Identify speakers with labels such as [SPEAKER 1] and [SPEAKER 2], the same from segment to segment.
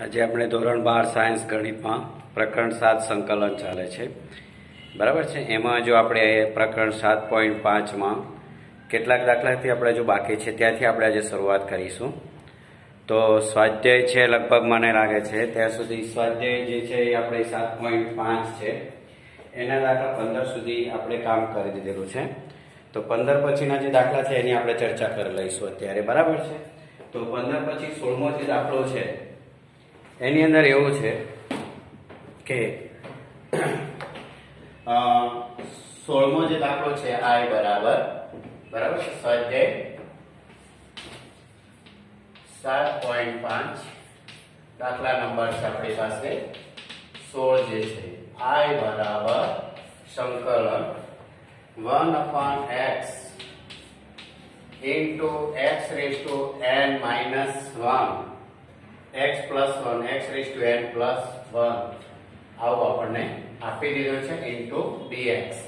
[SPEAKER 1] આજે આપણે ધોરણ બાર સાયન્સ ગણિતમાં પ્રકરણ સાત સંકલન ચાલે છે. બરાબર છે? એમાં જો આપણે પ્રકરણ સાત પોઈન્ટ પાંચમાં કેટલાક દાખલાથી આપણે જો બાકી છે, ત્યાંથી આપણે આજે શરૂઆત કરીશું. તો સ્વાધ્યાય છે, લગભગ મને લાગે છે, ત્યાં સુધી સ્વાધ્યાય જે છે એ આપણે સાત પોઈન્ટ પાંચ છે. એના દાખલા પંદર સુધી આપણે કામ કરી દીધેલું છે. તો પંદર પછીના જે દાખલા છે, એની આપણે ચર્ચા કરી લઈશું અત્યારે. બરાબર છે? તો પંદર પછી સોળમો જે દાખલો છે એની અંદર એવું છે કે સોળમો જે દાખલો છે આય બરાબર બરાબર સ્વાધ્યાય સાત પોઈન્ટ પાંચ દાખલા નંબર છે આપણી પાસે. સોળ જે છે આઈ બરાબર સંકલન one upon x into x raise to n minus one. X plus one x raise to n plus one આવું આપણને આપી દીધું છે ઇન્ટુ ડીએક્સ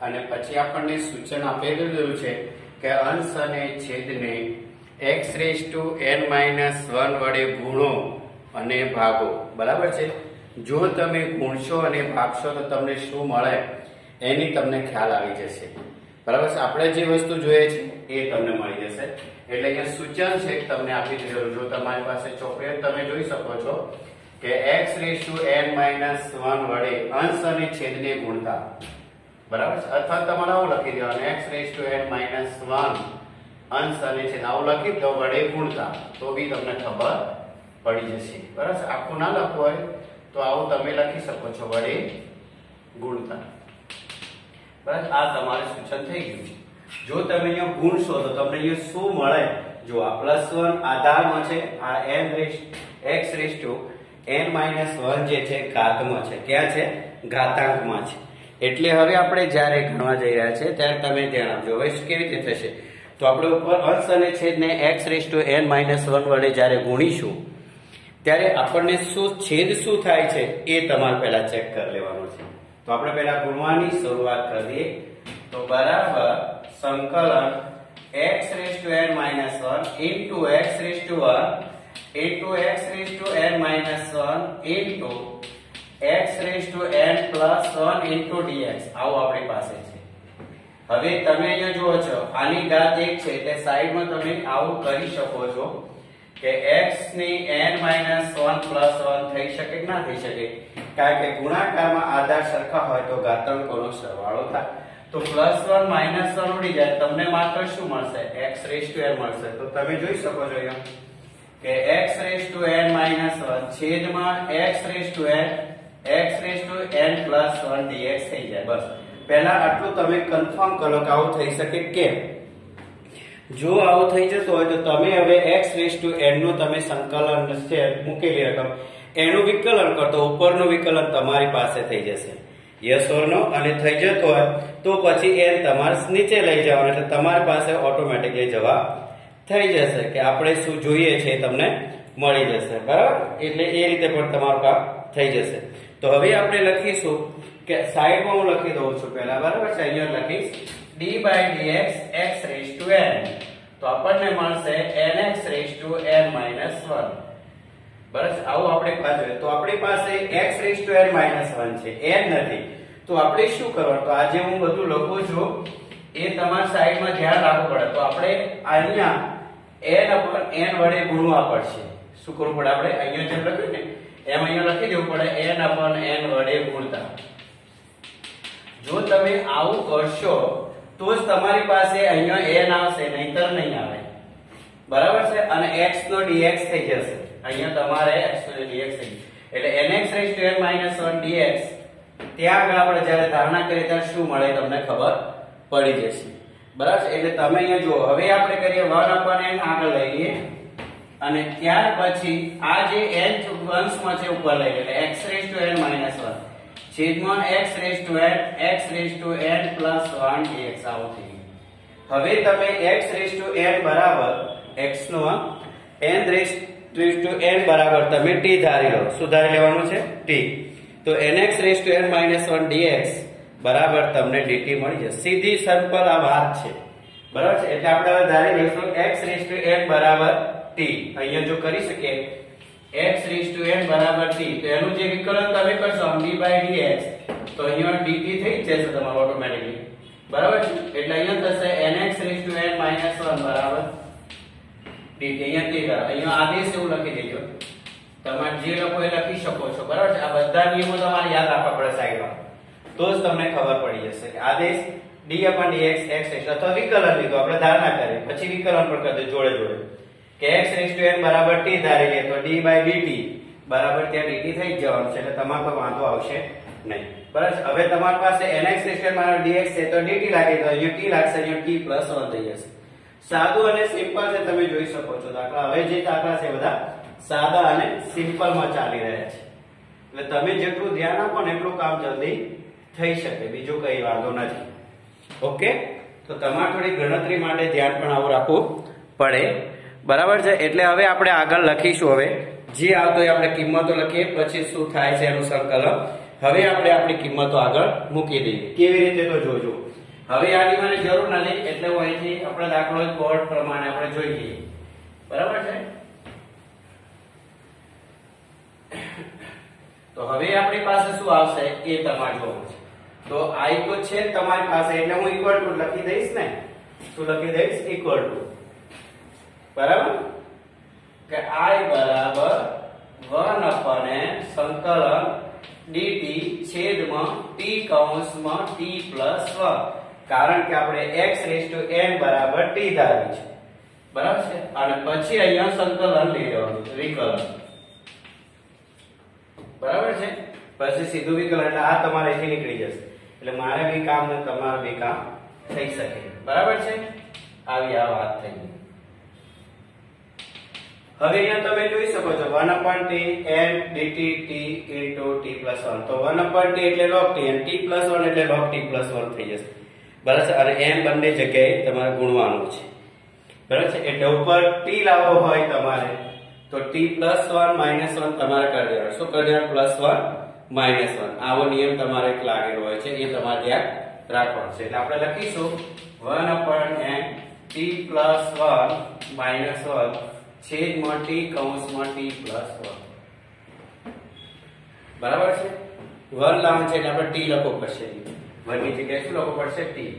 [SPEAKER 1] અને પછી આપણને સૂચન આપી દીધું છે કે અંશ અને છેદને x raise to n minus one વડે ગુણો અને ભાગો. બરાબર છે? જો તમે ગુણશો અને ભાગશો તો તમને શું મળે? એની તમને ખ્યાલ આવી જશે. બરાબર છે? આપણે જે વસ્તુ જોઈએ છે, એ તમને મળી જશે. એટલે અહીંયા સૂચન છે તમને આપી દીધેલું. જો તમારી પાસે ચોકલેટ તમે જોઈ શકો છો કે x raise to n minus one વડે અંશ અને છેદને ગુણતા. બરાબર છે? અથવા તમારે આવું લખી દેવાનું. x raise to n minus one અંશ અને છેદ. આવું લખી દો, વડે ગુણતા. તો બી તમને ખબર પડી જશે. બરાબર આખું ના લખવું હોય તો આવું તમે લખી શકો છો, વડે ગુણતા. બરાબર? આ તમારે સૂચન થઈ ગયું છે. જો તમે અહીંયા ગુણશો તો તમને અહીંયા શું મળે? જો આ પ્લસ વન આધારમાં છે, આ n raise x raise to n minus one જે છે, ઘાતમાં છે. ક્યાં છે? ઘાતાંકમાં છે. એટલે હવે આપણે જ્યારે ગણવા જઈ રહ્યા છે ત્યારે તમે ધ્યાન આપજો. હવે કેવી રીતે થશે? તો આપણે ઉપર અંશ અને છેદને x raise to n minus one વડે જ્યારે ગુણીશું, ત્યારે આપણને શું છેદ શું થાય છે, એ તમારે પહેલા ચેક કરી લેવાનું છે. તો આપણે પહેલા ગુણવાની શરૂઆત કરીએ. તો બરાબર સંકલન x raise to n minus one into x raise to one into x raise to n minus one into x raise to n plus one into dx. આવું આપણી પાસે છે. હવે તમે અહીંયા જુઓ છો, આની ઘાત એક છે, એટલે સાઈડમાં તમે આવું કરી શકો છો. કે x ની n 1 પ્લસ 1 થઈ શકે કે ના થઈ શકે? કારણ કે ગુણાકારમાં આધાર સરખા હોય તો ઘાતાંકોનો સરવાળો થાય. તો પ્લસ 1 માઇનસ 1 ઉડી જાય, તમને માત્ર શું મળશે? x મળશે. તો તમે જોઈ શકો છો અહીંયા કે x raise to n minus 1 છેદમાં x raise to n, x raise to n plus 1 dx થઈ જાય. બસ. પહેલા આટલું તમે કન્ફર્મ કરો કે આવું થઈ શકે કેમ? જો આવું થઈ જતું હોય તો તમે હવે x રેસ ટુ n નું તમે સંકલન છે, મૂકેલી રકમ. એનું વિકલન કરતો, ઉપરનું વિકલન તમારી પાસે થઈ જશે. યસ ઓર અને થઈ જતો હોય, તો પછી n તમારે નીચે લઈ જવાનું એટલે તમારી પાસે ઓટોમેટિકલી જવાબ થઈ જશે કે આપણે શું જોઈએ છે તમને મળી જશે. બરાબર? એટલે એ રીતે પણ તમારું કામ થઈ જશે. તો હવે આપણે લખીશું કે સાઈડમાં હું લખી દઉં છું પહેલા. બરાબર? છે? અહીંયા લખીશ. D by dx x raise to n તો આપણને મળશે n x raise to n minus one બસ આવું આપણે પાસે તો આપણી પાસે x raise to n minus one છે. એન નથી. તો આપણે શું કરવાનું? તો આજે હું બધું લખું છું. એ તમારી સાઈડમાં ધ્યાન રાખવું પડે. તો આપણે અહીંયા એન અપર એન વડે ગુણવા પડશે. શું કરવું પડે આપણે? અહીંયા જેમ લખ્યું ને, એમ અહીંયા લખી દેવું પડે. એન અપર એન વડે ગુણતા. જો તમે આવું કરશો તો જ તમારી પાસે અહીંયા n આવશે, નહીતર નહીં આવે. બરાબર છે? અને x નો dx થઈ જશે. અહીંયા તમારે x નો dx થઈ એટલે nx n minus 1 dx, ત્યાં આગળ આપણે જ્યારે ધારણા કરીએ ત્યારે શું મળે તમને ખબર પડી જશે. બરાબર એટલે તમે અહીંયા જુઓ, હવે આપણે કરીએ 1 upon n આગળ લઈ લઈએ. અને ત્યાર પછી આ જે n વંશમાં છે, ઉપર લઈ એટલે x raised to n minus 1 છેદમાં x raise to x raise to n plus 1 dx આવું થઈ હવે તમે x રેઝ ટુ n બરાબર, x નો n રેઝ ટુ n બરાબર તમે t ધારી લો. સુધારી લેવાનું છે? t. તો nx raise to n minus 1 dx બરાબર તમને dt મળી જશે. સીધી સિમ્પલ આ વાત છે. બરાબર છે? એટલે આપણે હવે ધારી લઈશું, x રેઝ ટુ n બરાબર t. અહીંયા જો કરી શકીએ x રેઝ ટુ n બરાબર t તો એનું જે વિકલન તમે કરશો d dx, તો અહીંયા dt થઈ જશે તમારું ઓટોમેટિકલી બરાબર એટલે અહીંયા થશે nx રેઝ ટુ n 1 બરાબર? Dt અહીંયા તે અહીંયા આદેશ એવું લખી દેજો. તમારે જે લખો એ લખી શકો છો, બરાબર છે? આ બધા નિયમો તમારે યાદ રાખવા પડે સાઈડમાં. તો જ તમને ખબર પડી જશે કે આદેશ d dx, x x અથવા વિકલન લીધું, આપણે ધારણા કરી. પછી વિકલન પણ કરી દે જોડે જોડે કે x n t ધારી લે તો d dt બરાબર ત્યાં dt થઈ જવાનું છે, એટલે તમારે કોઈ વાંધો આવશે નહીં. બરાબર હવે તમારી પાસે nx dx છે, તો dt લાગે તો અહીંયા t લાગશે અહીંયા t પ્લસ 1 થઈ જશે. સાદું અને સિમ્પલ છે, તમે જોઈ શકો છો દાખલા. હવે જે દાખલા છે બધા સાદા અને સિમ્પલમાં ચાલી રહ્યા છે. એટલે તમે જેટલું ધ્યાન આપો ને એટલું કામ જલ્દી થઈ શકે, બીજું કઈ વાંધો નથી. ઓકે? તો તમારે થોડી ગણતરી માટે ધ્યાન પણ આવું રાખવું પડે. બરાબર છે? એટલે હવે આપણે આગળ લખીશું હવે. જે આવતો હોય આપણે કિંમતો લખીએ, પછી શું થાય છે એનું સંકલન. હવે આપણે આપણી કિંમતો આગળ મૂકી દઈએ. કેવી રીતે તો જોજો. હવે આની મને જરૂર નથી, એટલે હું અહીંથી આપણે દાખલો બોર્ડ પ્રમાણે આપણે જોઈ લઈએ. બરાબર છે? તો હવે આપણી પાસે શું આવશે? એ તમારે તો આ ઇક્વલ છે તમારી પાસે, એટલે હું ઇક્વલ ટુ લખી દઈશ ને? શું લખી દઈશ? ઇક્વલ ટુ બરાબર? કે i બરાબર 1 upon n સંકલન dt છેદમાં t કૌંસમાં t 1 કારણ કે આપણે x n બરાબર t ધાર્યું છે. બરાબર છે? અને પછી અહીંયા સંકલન લઈ લેવાનું વિકલન. બરાબર છે? પછી સીધું વિકલન, એટલે આ તમારે અહીંથી નીકળી જશે. એટલે મારે બી કામ ને તમારે બી કામ થઈ શકે. બરાબર છે? આવી આ વાત થઈ હવે અહીંયા તમે જોઈ શકો છો 1 upon t n dt t into t plus 1 તો 1 upon t એટલે log t અને t plus 1 એટલે log t plus 1 થઈ જશે. બરાબર છે? અને n બંને જગ્યાએ તમારે ગુણવાનું છે. બરાબર છે? એટલે ઉપર t લાવવો હોય તમારે, તો t plus 1 minus 1 તમારે કરી દેવાનું. શું કરી દેવાનું? plus 1 minus 1 આવો નિયમ તમારે લાગેલો હોય છે, એ તમારે ધ્યાન રાખવાનું છે. એટલે આપણે લખીશું 1 upon n t plus 1 minus 1 છેદમાં ટી કૌંસમાં ટી પ્લસ વન બરાબર છે? વન લાવન છે એટલે આપણે ટી લખવું પડશે. 1 ની જગ્યાએ શું લખવું પડશે? ટી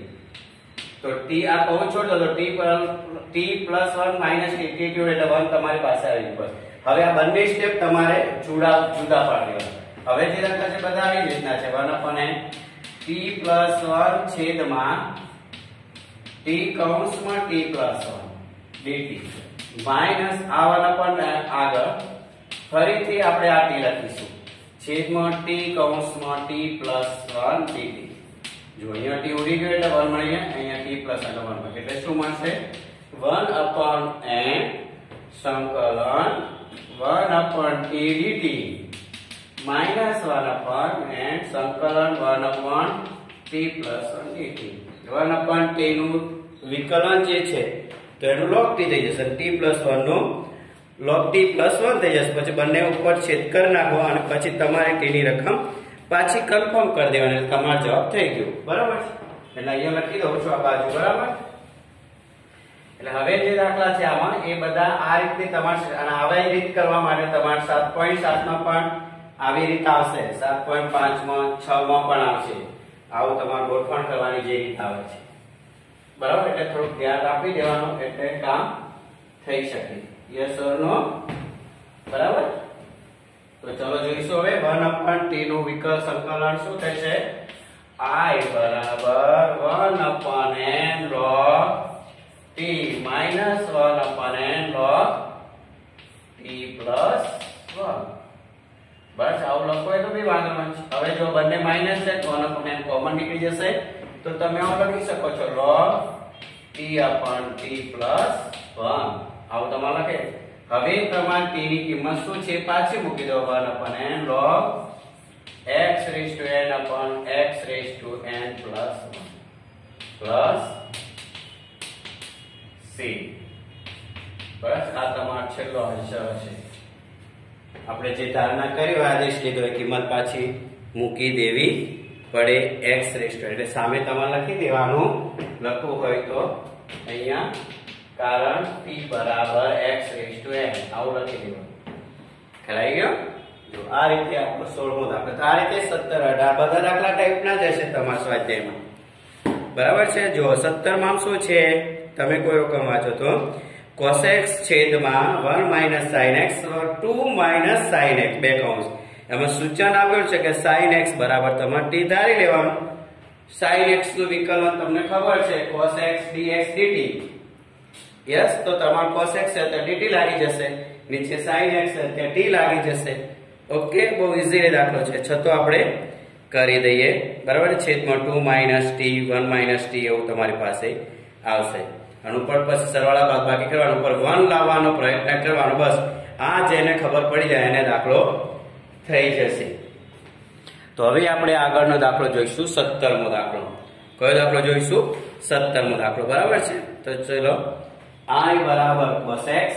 [SPEAKER 1] તો ટી આ કૌંસ છોડો તો ટી પર plus one 1 minus t t એટલે વન તમારી પાસે આવી ગયું. હવે આ બંને સ્ટેપ તમારે જુદા જુદા પાડી હવે જે દાખલા છે બધા આવી રીતના છે. 1 upon n. T plus 1 છેદમાં ટી કૌંસમાં વન plus 1 dt. માઇનસ આ 1 upon આગળ ફરીથી આપણે આ t લખીશું. છેદમાં t કૌંસમાં t પ્લસ 1 dt જો અહીંયા t ઉડી ગયો એટલે 1 મળી ગયા અહીંયા plus એટલે 1 મળે એટલે શું મળશે? 1 upon n સંકલન 1 upon t dt minus 1 upon n સંકલન 1 upon t plus 1 dt 1 upon t નું વિકલન જે છે તો એનું log t થઈ જશે. t પ્લસ 1 નું ટી t વન 1 થઈ જશે. પછી બંને ઉપર છેદ કરી નાખો અને પછી તમારે t ની રકમ પાછી કન્ફર્મ કરી દેવાની. એટલે તમારો જવાબ થઈ ગયો. બરાબર છે? એટલે અહીંયા લખી દઉં છું આ બાજુ. બરાબર? એટલે હવે જે દાખલા છે આમાં, એ બધા આ રીતે તમારે અને આવી રીત કરવા માટે તમારે 7.7 માં પણ આવી રીત આવશે. 7.5 માં 6 માં પણ આવશે. આવું તમારે ગોઠવણ કરવાની જે રીત આવે છે. બરાબર? એટલે થોડુંક ધ્યાન આપી દેવાનું, એટલે કામ થઈ શકે. યસ ઓર નો બરાબર? તો ચલો જોઈશું હવે. 1 upon t નું વિકલ સંકલન શું થશે? I બરાબર 1 upon n log t minus 1 upon n log t plus 1 બસ, આવું લખો તો બી વાંધો નથી. હવે જો બંને માઇનસ છે તો 1 upon n કોમન નીકળી જશે. તો તમે આવું લખી શકો છો log t upon t plus 1 આવું તમારે લખે. હવે તમારે t ની કિંમત શું છે? પાછી મૂકી દો 1 upon n log x raised to n upon x raised to n plus 1 plus બસ, આ તમારો છેલ્લો આન્સર છે આપણે જે ધારણા કરી આદેશ લીધો એ કિંમત પાછી મૂકી દેવી પડે x raised એટલે સામે તમારે લખી દેવાનું. લખવું હોય તો અહીંયા કારણ p બરાબર x to n. આવું લખી દેવાનું. ખ્યાલ ગયો? જો આ રીતે આપણો સોળમો દાખલો. આ રીતે સત્તર અઢાર બધા દાખલા ટાઈપના જ હશે તમારા સ્વાધ્યાયમાં. બરાબર છે? જો સત્તરમાં શું છે? તમે કોઈ રકમ વાંચો તો કોસેક્સ છેદમાં one minus sine x two minus sine x બે કૌંસ એમાં સૂચન આપ્યું છે કે સાઈન એક્સ બરાબર તમારે ટી ધારી લેવાનું. સાઇન એક્સનું વિકલન તમને ખબર છે x એક્સ ડીટી યસ તો તમાર કોસ એક્સ છે તો ડીટી લાગી જશે. નીચે સાઈન એક્સ છે ત્યાં ટી લાગી જશે. ઓકે બહુ ઈઝી દાખલો છે. છતો આપણે કરી દઈએ. બરાબર? છેદમાં two minus t one minus t એવું તમારી પાસે આવશે. અને ઉપર પછી સરવાળા બાદબાકી કરવાનો. ઉપર વન લાવવાનો પ્રયત્ન કરવાનો. બસ. આ જેને ખબર પડી જાય એને દાખલો થઈ જશે. તો હવે આપણે આગળનો દાખલો જોઈશું, સત્તરમો દાખલો. કયો દાખલો જોઈશું? સત્તરમો દાખલો. બરાબર છે? તો ચલો. આઈ બરાબર cos x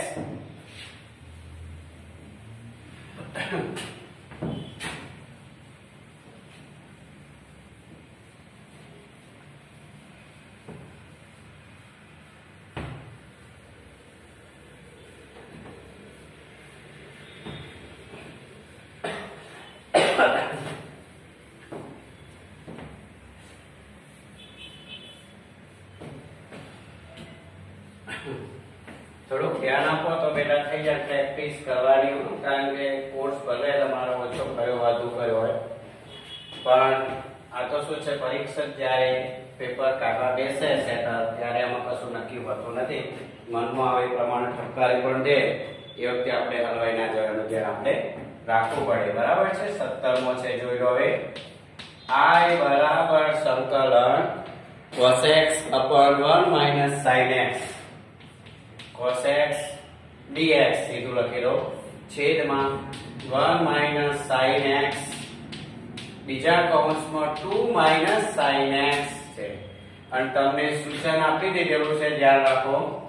[SPEAKER 1] થોડુંક બેટા થઈ જાય પ્રેક્ટિસ કરવાની. કારણ કે કોર્સ ભલે તમારો ઓછો કર્યો, વધુ કર્યો હોય, પણ આ તો શું છે, પરીક્ષક જ્યારે પેપર કાઢવા બેસે સેટર, ત્યારે એમાં કશું નક્કી હોતું નથી. મનમાં આવે પ્રમાણે ઠપકારી પણ દે, એ વખતે આપણે હલવાઈ ના જવાનું ધ્યાન આપણે રાખવું પડે. બરાબર છે? સત્તરમો છે, જોઈ લો હવે. આઈ બરાબર સંકલન cos x upon 1 minus sin x dx સીધું લખી લો છેદમાં 1 minus sin x. બીજા કૌંસમાં 2 minus sin x છે. અને તમને સૂચન આપી દીધેલું છે ધ્યાન રાખો.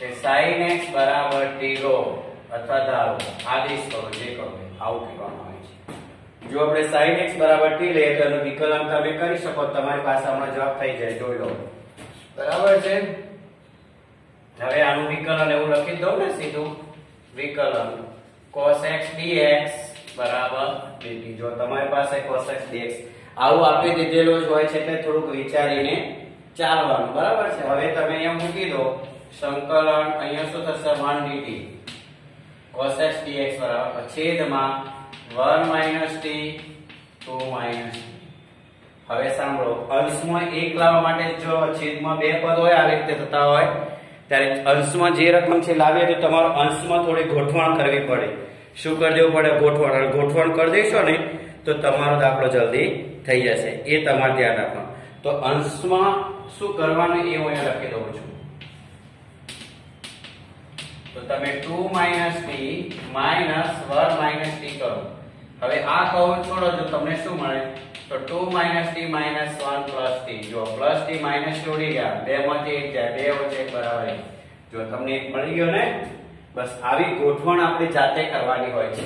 [SPEAKER 1] કે sin x બરાબર t લો અથવા ધારો આદેશ કરો જે કરો આવું કહેવામાં આવે છે. જો આપણે sin x બરાબર t લઈએ તો એનું વિકલન તમે કરી શકો, તમારી પાસે હમણાં જવાબ થઈ જાય, જોઈ લો. બરાબર છે? હવે આનું વિકલન એવું લખી દઉં ને સીધું. વિકલન cos x dx બરાબર. dt જો તમારી પાસે cos x dx આવું આપી દીધેલું જ હોય છે એટલે થોડુંક વિચારીને ચાલવાનું, બરાબર છે? હવે તમે અહીંયા મૂકી દો, સંકલન અહીંયા શું થશે? 1 dt. cos x dx બરાબર. છેદમાં 1 minus t 2 minus t. હવે સાંભળો, અંશમાં એક લાવવા માટે જો છેદમાં બે પદ હોય આવી રીતે થતા હોય. ત્યારે અંશમાં જે રકમ છે લાવીએ તો તમારો અંશમાં થોડી ગોઠવણ કરવી પડે. શું કરી પડે? ગોઠવણ. ગોઠવણ કરી દઈશો ને, તો તમારો દાખલો જલ્દી થઈ જશે. એ તમારે ધ્યાન રાખવાનું. તો અંશમાં શું કરવાનું એ હું અહીંયા લખી દઉં છું. તો તમે two minus t minus one minus t કરો. હવે આ કહું છોડો, જો તમને શું મળે? તો 2 t 1 t જો પ્લસ t માઇનસ જોડી ગયા, બે માંથી એક જાય, બે વચ્ચે બરાબર જો તમને એક મળી ગયો ને, બસ આવી ગોઠવણ આપણે જાતે કરવાની હોય છે.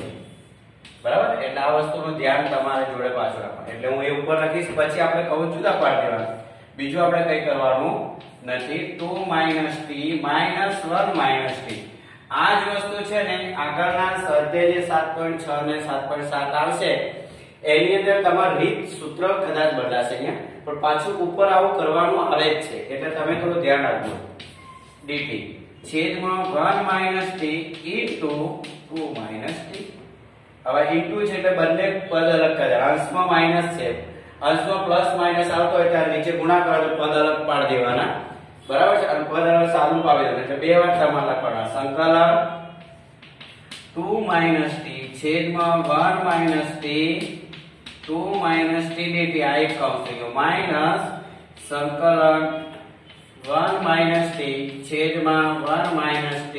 [SPEAKER 1] બરાબર? એટલે આ વસ્તુનું ધ્યાન તમારે જોડે પાછું રાખવાનું. એટલે હું એ ઉપર લખીશ પછી આપણે કહું જુદા પાડી દેવાનું. બીજું આપણે કઈ કરવાનું નથી. 2 t 1 t આ જ વસ્તુ છે ને, આગળના સ્વાધ્યાય જે 7.6 ને 7.7 આવશે એની અંદર તમારું રીત સૂત્ર કદાચ બદલાશે અહીંયા. પણ પાછું ઉપર આવું કરવાનું આવે જ છે. એટલે તમે થોડું ધ્યાન રાખજો. dt. છેદમાં 1 t into 2 t. હવે ઇન્ટુ છે એટલે બંને પદ અલગ કરે. અંશમાં માઇનસ છે. અંશમાં પ્લસ માઇનસ આવતો હોય ત્યારે નીચે ગુણાકાર પદ અલગ પાડી દેવાના. બરાબર છે? અને પદ અલગ સાદું પાડી દેવાના. એટલે બે વાર તમારે લખવાના. સંકલન 2 t. છેદમાં 1 t 2 t dt આ એક કૌંસ થઈ ગયો માઇનસ સંકલન 1 ટી છેદમાં 1 t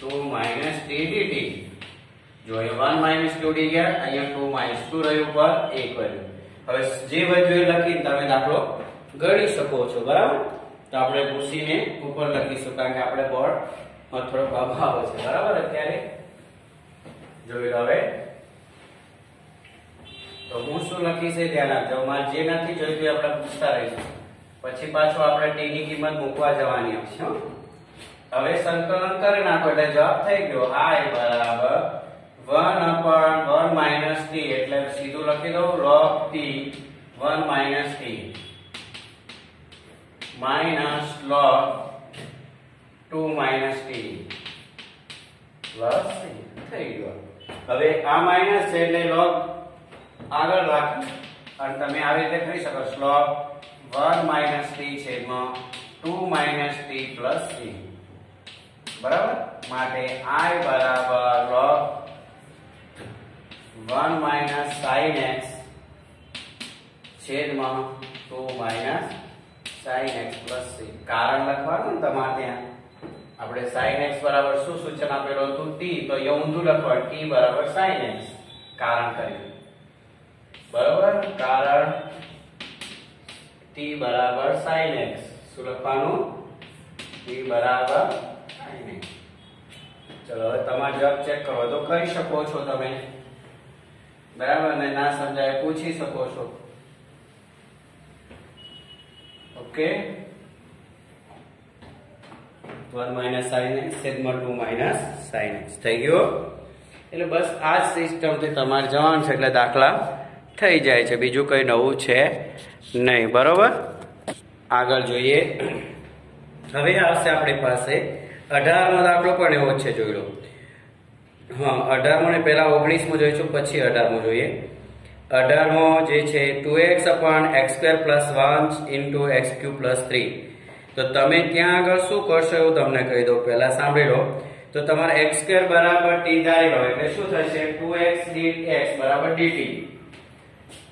[SPEAKER 1] 2 t dt જો અહીંયા 1 2 ડી ગયા અહીંયા 2 2 રહ્યું પર 1 રહ્યું હવે જે વધ્યું એ લખીને તમે દાખલો ગણી શકો છો, બરાબર? તો આપણે ભૂસીને ઉપર લખીશું કારણ કે આપણે બોર્ડ થોડોક અભાવ છે, બરાબર? અત્યારે જોઈ હવે. તો હું શું લખીશ એ ધ્યાન આપજો. મારે જે નથી જોઈતું એ આપણે પૂછતા રહીશું. પછી પાછું આપણે ટી ની કિંમત મૂકવા જવાની આવશે હવે સંકલન કરી નાખો એટલે જવાબ થઈ ગયો. i બરાબર. 1 upon 1 minus t, એટલે સીધું લખી દઉં, log t 1 minus t. minus log 2 minus t. Plus થઈ ગયો. હવે આ માઇનસ છે એટલે log આગળ રાખો. અને તમે આવી રીતે કરી શકો સ્લોપ વન માઇનસ ટી છેદમાં 2 minus t plus t બરાબર? માટે આઈ બરાબર log one minus sine x છેદમાં 2 minus sin x plus c કારણ લખવાનું ને તમારે ત્યાં. આપણે sin x બરાબર શું સૂચન આપેલું હતું? t તો એ ઊંધું લખવાનું t બરાબર sin x કારણ કર્યું. બરાબર? કારણ t બરાબર sin x. શું લખવાનું? t બરાબર sin x. ચલો, હવે તમારે જવાબ ચેક કરો. તો કરી શકો છો તમે. બરાબર? ને ના સમજાય પૂછી શકો છો. ઓકે 1 માઇનસ sin x છેદમાં 2 માઇનસ sin x. થઈ ગયો? એટલે બસ આ જ સિસ્ટમથી તમારે જવાનું છે, એટલે દાખલા થઈ જાય છે. બીજું કંઈ નવું છે નહીં. બરોબર? આગળ જોઈએ. હવે આવશે આપણી પાસે. અઢારમો દાખલો પણ એવો છે, જોઈ લો. હા, અઢારમો ને પહેલા ઓગણીસમો જોઈશું, પછી અઢારમો જોઈએ. અઢારમો જે છે, two x upon x square plus one into x cube plus three. તો તમે ત્યાં આગળ શું કરશો એવું તમને કહી દઉં. પહેલા સાંભળી લો. તો તમારે એક્સ સ્ક્વેર બરાબર ટી ધારી લો. એટલે શું થશે? ટુ એક્સ ડી એક્સ બરાબર ડીટી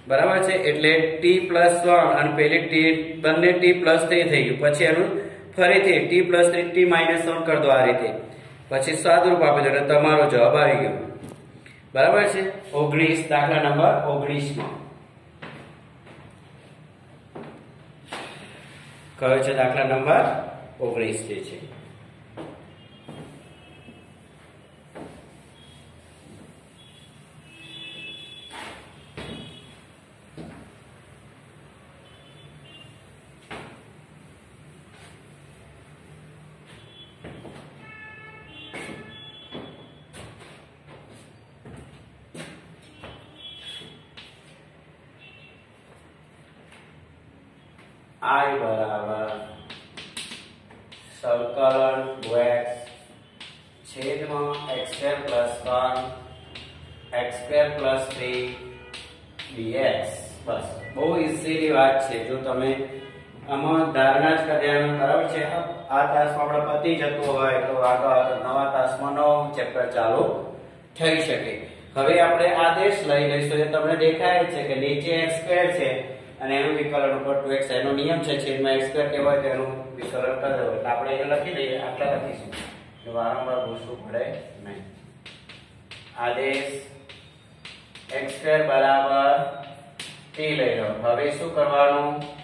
[SPEAKER 1] બરાબર છે? એટલે ટી પ્લસ ત્રણ અને પેલી ટી બંને ટી પ્લસ થ્રી થઈ ગયું. પછી એનું ફરીથી t plus three t minus one કરી દો આ રીતે. પછી સાદુરૂપ આપી દો, એટલે તમારો જવાબ આવી ગયો. બરાબર છે? ઓગણીસ, દાખલા નંબર ઓગણીસમાં કયો છે? દાખલા નંબર ઓગણીસ જે છે. આમાં ધારણા જ કર્યા બરાબર છે? આ તાસમાં આપણે પતી જતું હોય તો આગળ નવા તાસમાં નવો ચેપ્ટર ચાલુ થઈ શકે. હવે આપણે આદેશ લઈ લઈશું. તમને દેખાય છે કે નીચે સ્ક્વેર છે અને એનું વિકલન ઉપર 2x એનો નિયમ છે. છેદમાં x સ્ક્વેર કહેવાય તો એનું વિકલન કરી એટલે આપણે એ લખી દઈએ. આટલા લખીશું. કે વારંવાર પૂછવું પડે નહીં. આદેશ x સ્ક્વેર બરાબર t લઈ લો. હવે શું કરવાનું?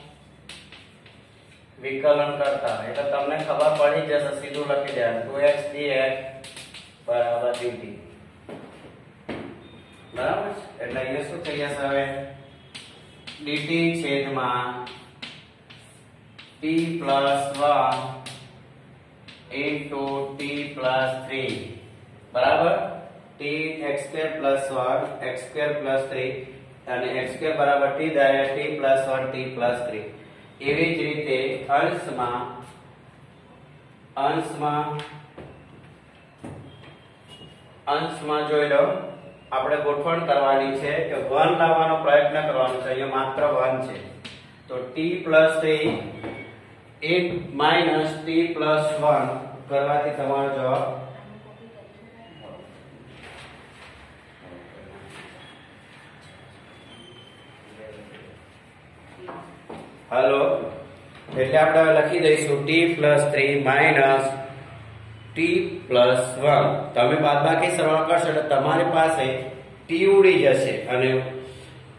[SPEAKER 1] વિકલન કરતા એટલે તમને ખબર પડી જશે, સીધું લખી દેવાનું. 2x dx બરાબર dt બરાબર એટલે અહીંયા શું થઈ જશે હવે? ડીટી છેદમાં t plus one into t plus three બરાબર? T x square plus one x square plus three અને એક્સ સ્ક્વેર બરાબર ટી ધારે t plus one t plus three એવી જ રીતે અંશમાં અંશમાં અંશમાં જોઈ લો, આપણે ગોઠવણ કરવાની છે કે વન લાવવાનો પ્રયત્ન કરવાનો છે. અહીંયા માત્ર વન છે. તો ટી પ્લસ થ્રી 3 8 માઇનસ t 1 કરવાથી તમારો જવાબ હલો. એટલે આપણે લખી દઈશું t plus three minus t plus one તમે બાદબાકી સરવાળો કરશો એટલે તમારી પાસે ટી ઉડી જશે અને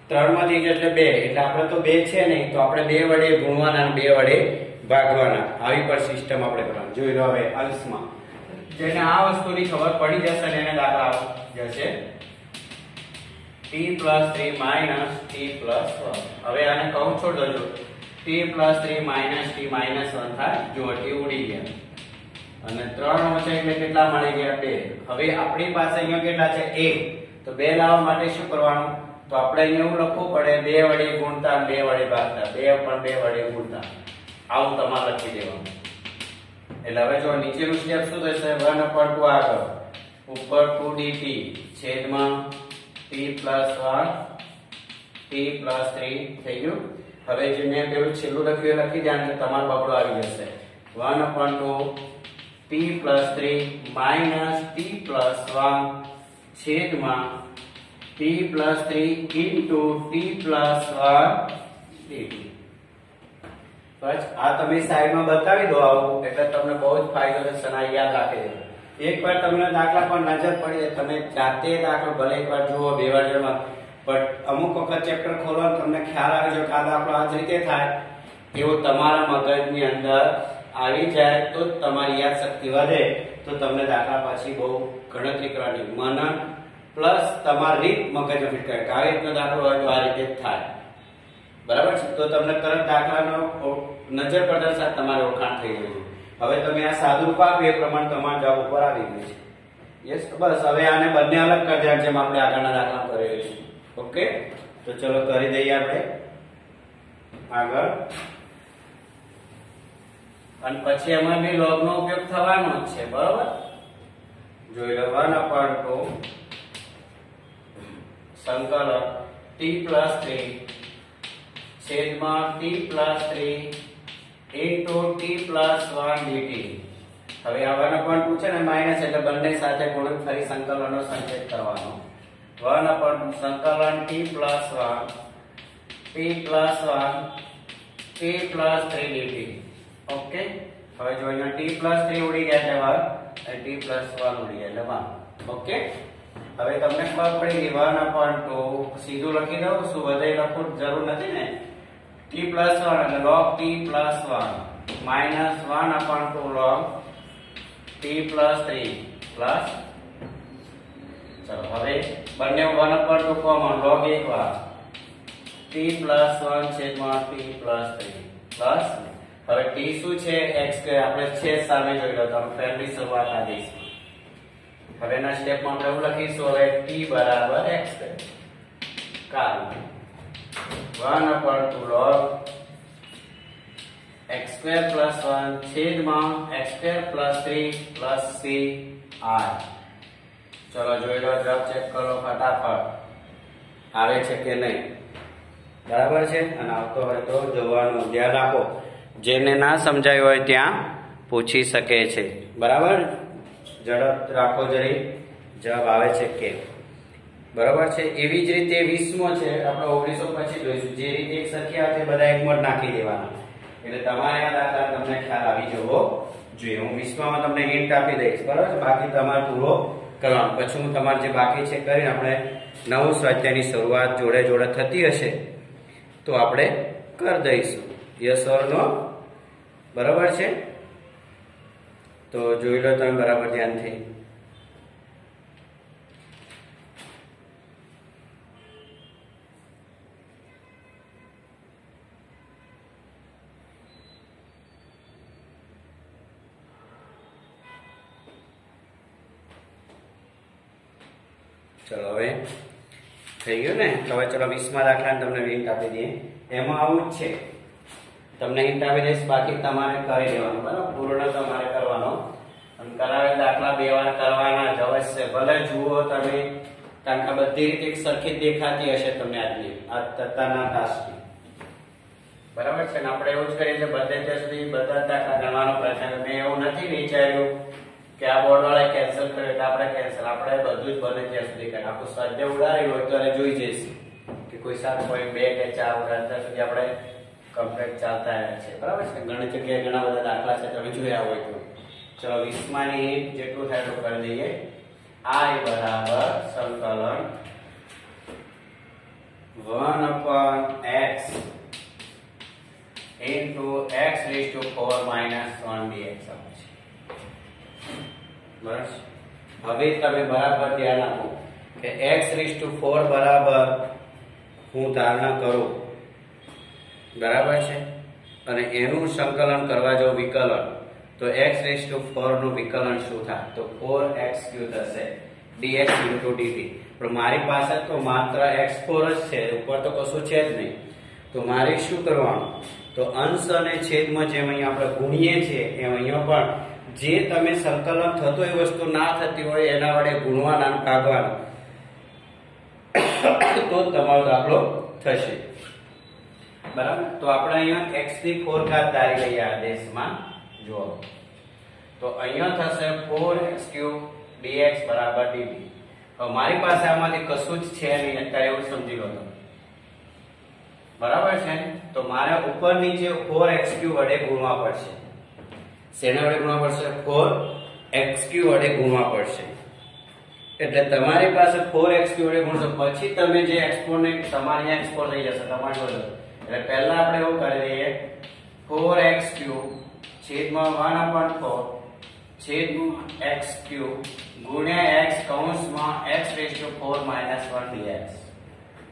[SPEAKER 1] 3 માંથી એટલે બે. એટલે આપણે તો બે છે નહીં, તો આપણે બે વડે ગુણવાના 2 વડે ભાગવાના. આવી પર સિસ્ટમ આપણે કરવાની. જોઈ લો હવે અંશમાં જેને આ વસ્તુની ખબર પડી જશે અને એને દાખલા જશે. T 3 માઇનસ t 1 હવે આને કહું છોડ દો t 3 માઇનસ t 1 થાય, જો t ઉડી ગયા. અને ત્રણ ઓછા એટલે કેટલા મળી ગયા? બે. હવે આપણી પાસે અહીંયા કેટલા છે? એક. તો બે લાવવા માટે શું કરવાનું? તો આપણે અહીંયા એવું લખવું પડે, બે વડે ગુણતા બે વડે ભાગતા. બે પણ બે વડે ગુણતા. આવું તમારે લખી દેવાનું. એટલે હવે જો નીચેનું સ્ટેપ શું થશે? 1 ઉપર 2 આગળ. ઉપર 2 ટી છેદમાં t 1 t 3 થઈ ગયું. હવે જે મેં પેલું છેલ્લું લખ્યું એ લખી ધ્યાન કે તમારો બગડો આવી જશે. One upon two p plus three minus p plus one છેદમાં 3 into t plus 1 dt બસ, આ તમે સાઈડમાં બતાવી દો આવું, એટલે તમને બહુ જ ફાયદો થશે અને યાદ રાખી દેજો એકવાર તમને દાખલા પર નજર પડી, તમે જાતે દાખલો ભલે એકવાર જુઓ, બે વાર પણ અમુક વખત ચેપ્ટર ખોલો તમને ખ્યાલ આવે જો કે આપણો આ જ રીતે થાય એવું તમારા મગજની અંદર આવી જાય તો તમારી યાદશક્તિ વધે. તો તમને દાખલા પાછી બહુ ગણતરી કરવાની મનન પ્લસ તમારી રીત મગજ ફિટ કરે આવી રીતનો દાખલો હોય તો આ રીતે જ થાય. બરાબર છે? તો તમને તરત દાખલાનો નજર પડતા સાથે તમારે ઓળખાણ થઈ ગયું. હવે તમે આ સાદું પાપ એ પ્રમાણે તમારા જવાબ ઉપર આવી ગયું છે. યસ બસ, હવે આને બંને અલગ કરી જેમ આપણે આગળના દાખલા કરેલું છે ઓકે? તો ચલો કરી દઈએ આપણે આગળ. અને પછી એમાં બી લોગનો ઉપયોગ થવાનો જ છે બરોબર? જોઈ લો 1 upon 2 સંકલન t 3 છેદમાં t 3 into t 1 dt હવે આ 1 upon 2 છે ને માઇનસ એટલે બંને સાથે ગુણ ફરી સંકલનનો સંકેત કરવાનો. 1 upon 2 સંકલન t 1 t 1 t 3 dt okay હવે જો અહીંયા t. 3 ઉડી ગયા છે વન અને ટી પ્લસ વન ઉડી ગયા એટલે વન ઓકે હવે તમને ખબર પડી ગઈ વન અપોન ટુ સીધું લખી દઉં શું વધે લખવું જરૂર નથી ને ટી પ્લસ વન એટલે log t 1 minus 1 upon 2 log t 3 plus ચલો, હવે બંને 1 ઉપર તો કોમન log એક વાર. T 1 છેદમાં p 3 પ્લસ હવે t શું છે? X આપણે છેદ સામે જોઈ લો, તો પહેલી શરૂઆત આ દઈશું હવે એના સ્ટેપમાં આપણે એવું લખીશું, હવે t બરાબર x કારણ 1 upon 2 log x square plus 1 છેદમાં x square plus 3 plus c r ચલો જોઈ લો જવાબ ચેક કરો ફટાફટ. આવે છે કે નહીં? બરાબર છે? અને આવતો હોય તો જોવાનું ધ્યાન રાખો જેને ના સમજાયું હોય ત્યાં પૂછી શકે છે. બરાબર? ઝડપ રાખો જરી. જવાબ આવે છે કે. બરાબર છે? એવી જ રીતે વીસમો છે, આપણે ઓગણીસો પછી જોઈશું. જે રીતે એક સરખી આવે બધા એક નાખી દેવાના. એટલે તમારે આ દાખલા તમને ખ્યાલ આવી જવો જોઈએ. હું વીસમાં તમને હિન્ટ આપી દઈશ. બરાબર બાકી તમારે પૂરો કરવાનો પછી હું તમારે જે બાકી છે કરીને આપણે નવું સ્વાધ્યાયની શરૂઆત જોડે જોડે થતી હશે. તો આપણે કરી દઈશું. યસ ઓર બરાબર છે? તો જોઈ લો તમે બરાબર ધ્યાનથી. ચલો હવે થઈ ગયું ને? તો હવે ચલો વીસમાં દાખલા તમને હિન્ટ આપી દઈએ. એમાં આવું જ છે. તમને હિન્ટ આપી દઈશ, બાકી તમારે કરી દેવાનું બરાબર? પૂર્ણ તમારે કરવાનો. અને કરાવેલ દાખલા બે વાર કરવાના જ અવશ્ય ભલે જુઓ તમે, કારણ કે બધી રીતે સરખી દેખાતી હશે તમને આજની. આ તત્તાના ટાસ્કની. બરાબર છે ને? આપણે એવું જ કરીએ છીએ, બધે ત્યાં સુધી બધા દાખલા ગણવાનો પ્રયત્ન મેં એવું નથી વિચાર્યું કે આ બોર્ડ વાળા કેન્સલ કર્યું એટલે આપણે કેન્સલ આપણે બધું જ બને ત્યાં સુધી કરે. આખું સ્વાધ્યાય ઉડાડી હોય તો જોઈ જઈશું કે કોઈ સાત પોઈન્ટ બે કે ચાર ઉડાડ ત્યાં સુધી આપણે કમ્પ્લેટ ચાલતા રહ્યા છે. બરાબર છે? ઘણી જગ્યાએ ઘણા બધા દાખલા છે. તમે જોયા હોય તો. ચલો, વીસમાની જેટલું થાય એટલું કરી દઈએ. આઈ બરાબર સંકલન 1 upon x into x raised to 4 minus 1 dx આવે છે બરાબર હવે તમે બરાબર ધ્યાન આપો કે x રીસ ટુ 4 બરાબર હું ધારણા કરું. બરાબર છે? અને એનું સંકલન કરવા જો વિકલન, તો x રીસ ટુ 4 નું વિકલન શું થાય? તો 4x ક્યુ થશે dx into dt. પણ મારી પાસે તો માત્ર x4 જ છે, ઉપર તો કશું છે જ નહીં. તો મારે શું કરવાનું? તો અંશ અને છેદમાં જેમ અહીંયા આપણે ગુણીએ છીએ, એમ અહીંયા પણ જે તમે સંકલન થતો એ વસ્તુ ના થતી હોય એના વડે ગુણવાના કાઢવાના, તો તમારો દાખલો થશે. બરાબર? તો આપણે અહીંયા એક્સની ફોર ઘાત ધારી લઈએ આદેશમાં જુઓ. તો અહીંયા થશે four x cube d x બરાબર ડીબી હવે મારી પાસે આમાંથી કશું જ છે નહીં, અત્યારે એવું સમજી લો બરાબર છે? તો મારે ઉપર નીચે 4x3 વડે ગુણવા પડશે. શેના વડે ગુણવા પડશે? 4x3 વડે ગુણવા પડશે. એટલે તમારી પાસે 4x3 વડે ગુણશો. પછી તમે જે એક્સપોનેન્ટ તમારે અહીંયા એક્સપોર લઈ જશે. તમારી જોડે એટલે પહેલા આપણે એવું કરી લઈએ 4x3 છેદમાં 1/4 છેદમાં x3 ગુણ્યા એક્સ કૌંસમાં x ratio four minus one dx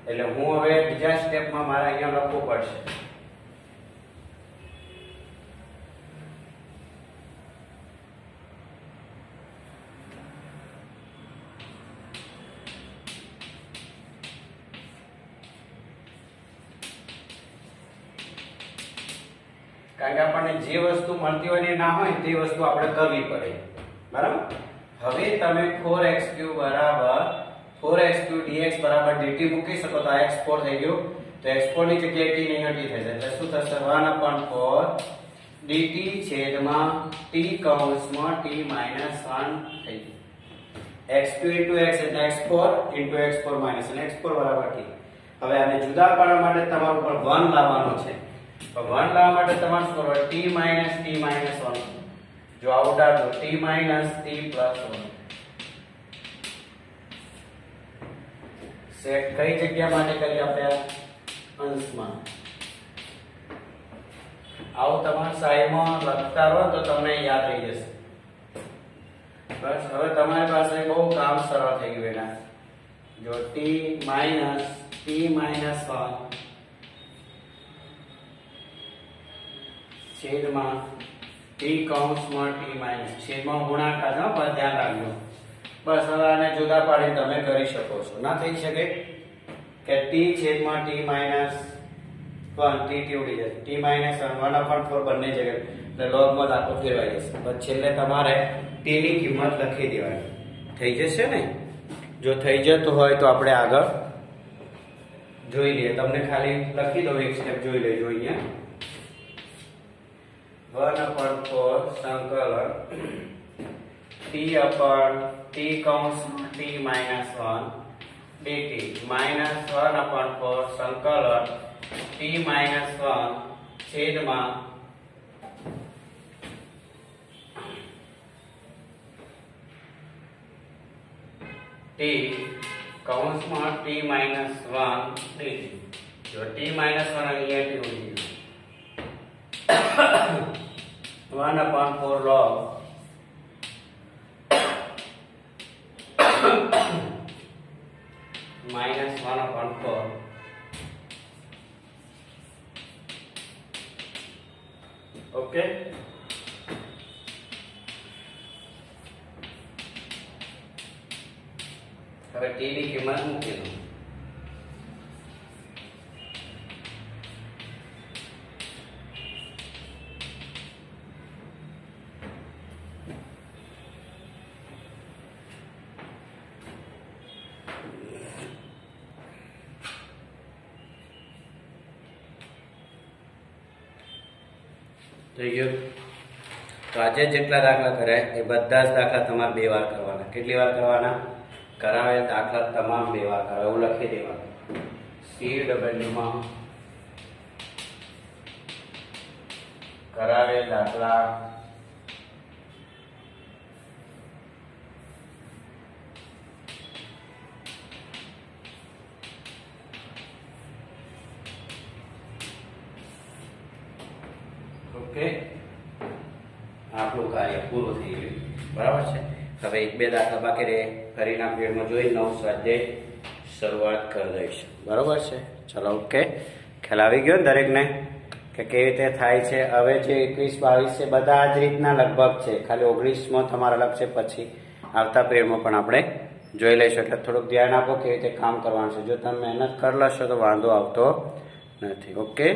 [SPEAKER 1] એટલે હું હવે બીજા સ્ટેપમાં મારે અહીંયા લખવું પડશે. કારણ કે આપણને જે વસ્તુ મળતી હોય ને ના હોય તે વસ્તુ આપણે કરવી પડે. બરાબર? હવે તમે 4x3 બરાબર 4x3 dx બરાબર dt મૂકી શકો તો આ x4 થઈ ગયો. તો x4 ની જગ્યાએ t નહીં હટી થશે એટલે શું થશે? 1/4 dt છેદમાં t કૌંસમાં t 1 થઈ ગયું. x2 into x એટલે x4 into x4 minus, એટલે x4 બરાબર t. હવે આને જુદા પાડવા માટે તમારું પણ 1 લાવવાનો છે. 1 લાવવા માટે તમારે શું કરવાનું? T minus t minus 1 જો આવું ડાળો t minus t plus 1 set કઈ જગ્યા માટે કરી આપણે અંશમાં. આવું તમારે સાઈમાં લખતા રહો તો તમને યાદ રહી જશે. બસ, હવે તમારી પાસે બહુ કામ સરળ થઈ ગયું એના. જો t માઇનસ t minus 1 છેદમાં t કૌંસમાં t માઇનસ છેદમાં ગુણાકાર હો, બસ ધ્યાન રાખજો. બસ હવે આને જુદા પાડી તમે કરી શકો છો. ના થઈ શકે કે t છેદમાં t માઇનસ 1 t t ઉડી જશે t માઇનસ 1 1 upon 4 બંને જગ્યાએ. એટલે લોગમાં દાખલો ફેરવાઈ જશે. પછી છેલ્લે તમારે t ની કિંમત લખી દેવાની. થઈ જશે ને? જો થઈ જતું હોય તો આપણે આગળ જોઈ લઈએ. તમને ખાલી લખી દો એક સ્ટેપ જોઈ લેજો અહીંયા. 1 upon 4 સંકલન t upon t કૌંસ t minus 1 dt minus 1 upon 4 સંકલન t minus 1 છેદમાં t કૌંસમાં t minus 1 dt જો t minus 1 અહીંયાથી ઉડી ગયું 1 upon 4 log minus 1 upon 4 okay હવે t ની કિંમત મૂકી દો આજે જેટલા દાખલા કર્યા એ બધા જ દાખલા તમારે બે વાર કરવાના. કેટલી વાર કરવાના? કરાવેલ દાખલા તમામ બે વાર કરાવે. એવું લખી દેવાનું. સી ડબલ્યુમાં કરાવે દાખલા પૂરું થઈ ગયું. બરાબર છે? હવે એક બે દાખલા બાકી રહે. ફરીના પીરિયડમાં જોઈ નવ સ્વાધ્યાય શરૂઆત કરી દઈશું. બરાબર છે? ચલો ઓકે ખ્યાલ આવી ગયો ને દરેકને? કે કેવી રીતે થાય છે? હવે જે એકવીસ, બાવીસ છે, બધા જ રીતના લગભગ છે. ખાલી ઓગણીસમાં તમારા અલગ છે, પછી આવતા પિરિયડમાં પણ આપણે જોઈ લઈશું. એટલે થોડુંક ધ્યાન આપો કેવી રીતે કામ કરવાનું છે. જો તમે મહેનત કરી લેશો તો વાંધો આવતો નથી. ઓકે